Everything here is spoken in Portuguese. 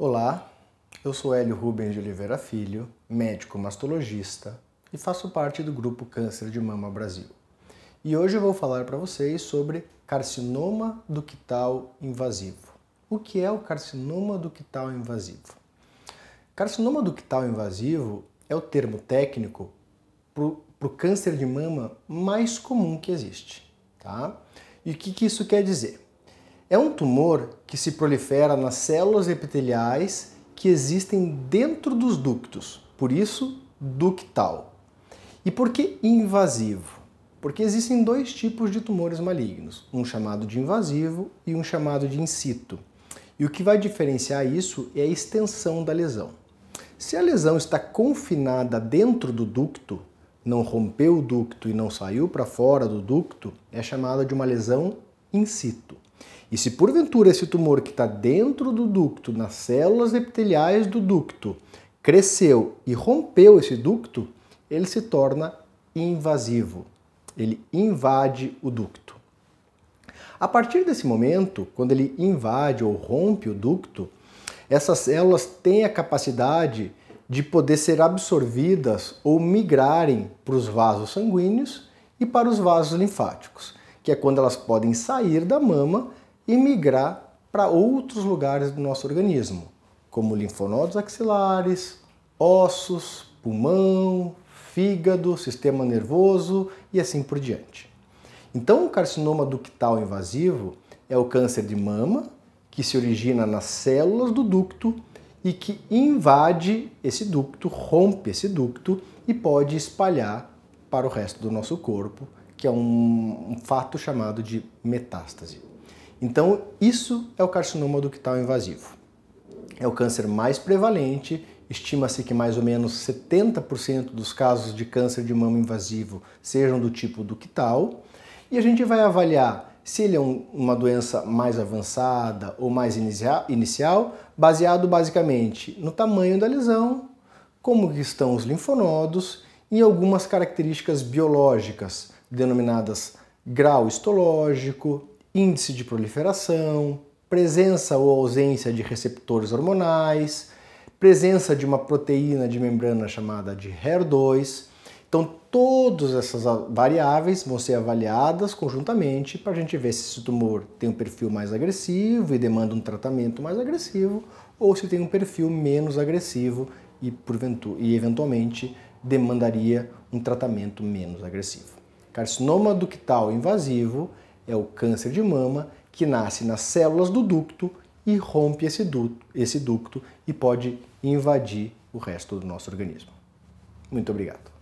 Olá, eu sou Hélio Rubens de Oliveira Filho, médico mastologista e faço parte do grupo Câncer de Mama Brasil. E hoje eu vou falar para vocês sobre carcinoma ductal invasivo. O que é o carcinoma ductal invasivo? Carcinoma ductal invasivo é o termo técnico para o câncer de mama mais comum que existe. Tá? E o que, que isso quer dizer? É um tumor que se prolifera nas células epiteliais que existem dentro dos ductos, por isso ductal. E por que invasivo? Porque existem dois tipos de tumores malignos, um chamado de invasivo e um chamado de in situ. E o que vai diferenciar isso é a extensão da lesão. Se a lesão está confinada dentro do ducto, não rompeu o ducto e não saiu para fora do ducto, é chamada de uma lesão in situ. E se porventura esse tumor que está dentro do ducto, nas células epiteliais do ducto, cresceu e rompeu esse ducto, ele se torna invasivo. Ele invade o ducto. A partir desse momento, quando ele invade ou rompe o ducto, essas células têm a capacidade de poder ser absorvidas ou migrarem para os vasos sanguíneos e para os vasos linfáticos, que é quando elas podem sair da mama e migrar para outros lugares do nosso organismo, como linfonodos axilares, ossos, pulmão, fígado, sistema nervoso e assim por diante. Então, o carcinoma ductal invasivo é o câncer de mama que se origina nas células do ducto e que invade esse ducto, rompe esse ducto e pode espalhar para o resto do nosso corpo, que é um, um fato chamado de metástase. Então, isso é o carcinoma ductal invasivo. É o câncer mais prevalente, estima-se que mais ou menos 70% dos casos de câncer de mama invasivo sejam do tipo ductal, e a gente vai avaliar se ele é um, uma doença mais avançada ou mais inicial, baseado basicamente no tamanho da lesão, como estão os linfonodos e algumas características biológicas, denominadas grau histológico, índice de proliferação, presença ou ausência de receptores hormonais, presença de uma proteína de membrana chamada de HER2. Então, todas essas variáveis vão ser avaliadas conjuntamente para a gente ver se esse tumor tem um perfil mais agressivo e demanda um tratamento mais agressivo, ou se tem um perfil menos agressivo e, e eventualmente demandaria um tratamento menos agressivo. Carcinoma ductal invasivo é o câncer de mama que nasce nas células do ducto e rompe esse ducto, esse ducto e pode invadir o resto do nosso organismo. Muito obrigado.